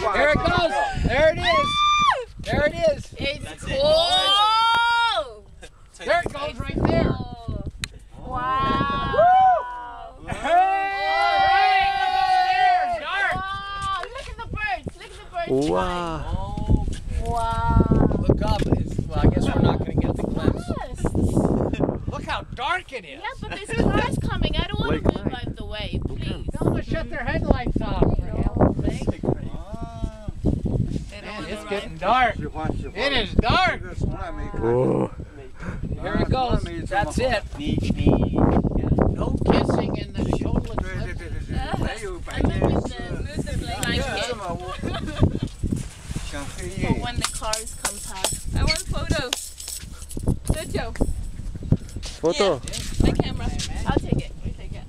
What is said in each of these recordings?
There it goes. There it is. There it is. It's cool. There it goes right there. Wow. Hey! Dark. Wow. Look at the birds. Look at the birds. Wow. Wow. Look up. It's, well, I guess we're not going to get the glimpse. Yes. Look how dark it is. Yeah, but there's cars coming. I don't want to move out of the way, please. Tell them to shut their headlights off. It's getting dark. It is dark. Whoa. Here it goes. That's it. No kissing in the shoulder. When the cars come past. I want a photo. Sergio. Photo. Yeah, the camera. I'll take it. We take it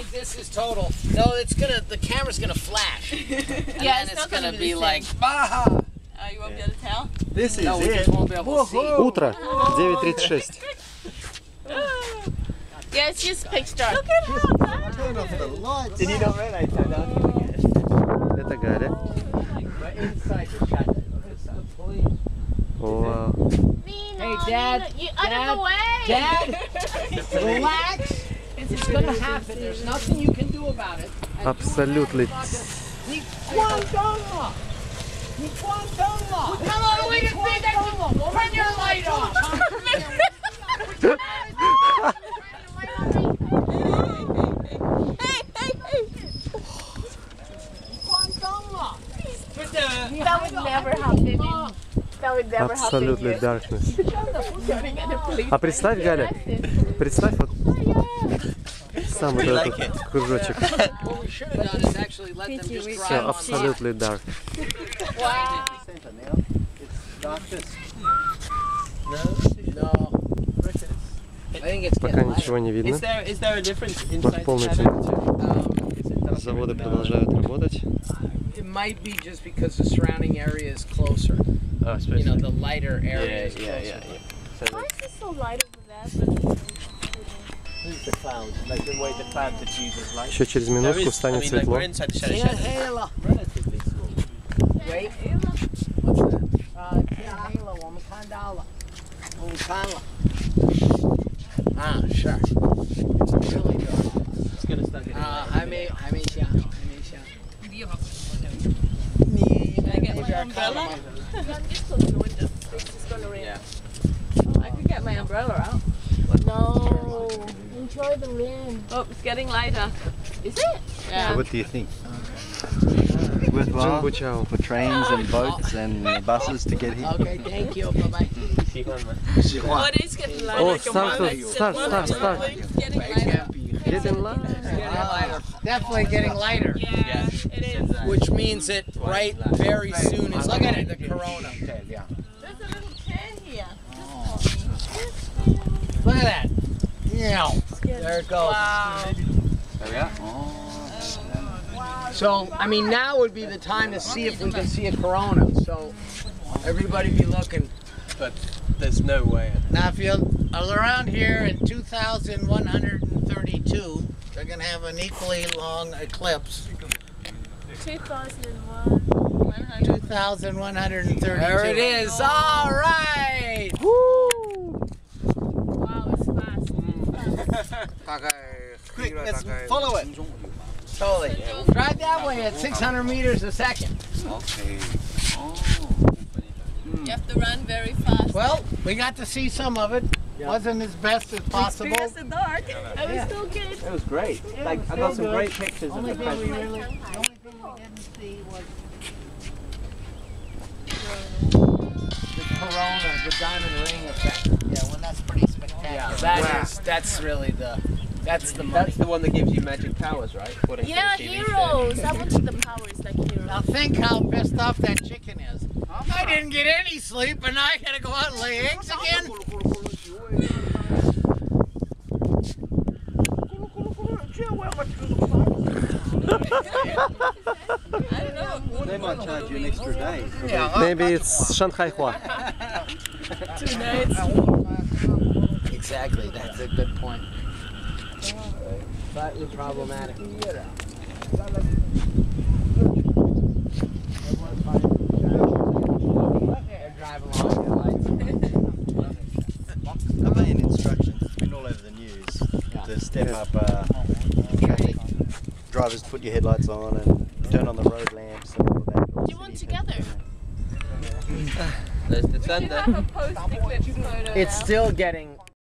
think this is total. No, it's gonna. The camera's gonna flash. And Yeah, then it's it's not gonna gonna be be the like, same. Baha. Oh, you won't be able to tell? This is No, we it. just won't be able to see. Утро. 9.36. Yeah, it's just pitch dark. Turn off the lights. Did you not realize how dark it would get? Это Галя. We're inside the shot. It's the police. Вау. Nina, Dad, Nina, you out Dad, of the way. Dad, relax. Абсолютно. Абсолютно. would never darkness. А представь, Галя, представь, вот сам вот этот кружочек. Все, абсолютный дар. Пока ничего не видно. Но в полной темноте. Заводы продолжают работать. It might be just because the surrounding area is closer. Oh, you know, the lighter area yeah, is closer. Yeah, yeah, yeah. So Why is it so light over there? this is the clouds, like the way the clouds diffuses light. Еще через There минутку is, I станет mean, like светло. we're inside the shadow. shadow. Halo. Relatively small. Wait. What's that? Uh, Halo, Wamakandala. Wamakala. Ah, sure. It's really dark. It's gonna start getting Uh, light. I may, I may, yeah, I may, yeah. Can I get my umbrella? I'm just closing the window. It's just gonna rain. Yeah. I could get my umbrella out. No. Enjoy the wind. Oh, it's getting lighter. Is it? Yeah. So what do you think? Worthwhile for trains and oh. boats and buses to get here. Okay, thank you. Bye-bye. What oh, is getting lighter? Oh, start, start, start, start. Getting lighter. Getting later. Definitely getting lighter. Yeah, it is. Which means that right very soon is looking at the corona. Yeah. There it goes. Wow. There we are. Oh. So, I mean, now would be the time to see if we can see a corona. So, everybody be looking. But there's no way. Now, if you're around here in 2132, they're going to have an equally long eclipse. 2001. 2132. There it is. All right. Wow, it's fast. Quick, let's follow it. Totally. Drive that way at 600 meters a second. Okay. You have to run very fast. Well, we got to see some of it. Wasn't as best as possible. Experience the dark. I was still good. It was great. Like I got some great pictures of Only the thing really, the only thing we didn't see was the corona, the diamond ring effect. Yeah, well, that's pretty spectacular. Yeah, that is, that's really the, that's the money. That's the one that gives you magic powers, right? According Yeah, TV show. heroes. I wanted the powers like heroes. Now think how pissed off that chicken is. I didn't get any sleep, and now I gotta go out and lay eggs again. I don't know. They might charge you an extra day. Yeah, Maybe it's Shanghai Hua. Two nights. exactly. That's a good point. Slightly problematic. They're the lights. I've been instructions. It's been all over the news Yeah. to step up uh, traffic. Drivers put your headlights on and turn on the road lamps and all that. Do you want together? There's the We should have a post-eclipse photo It's now. still getting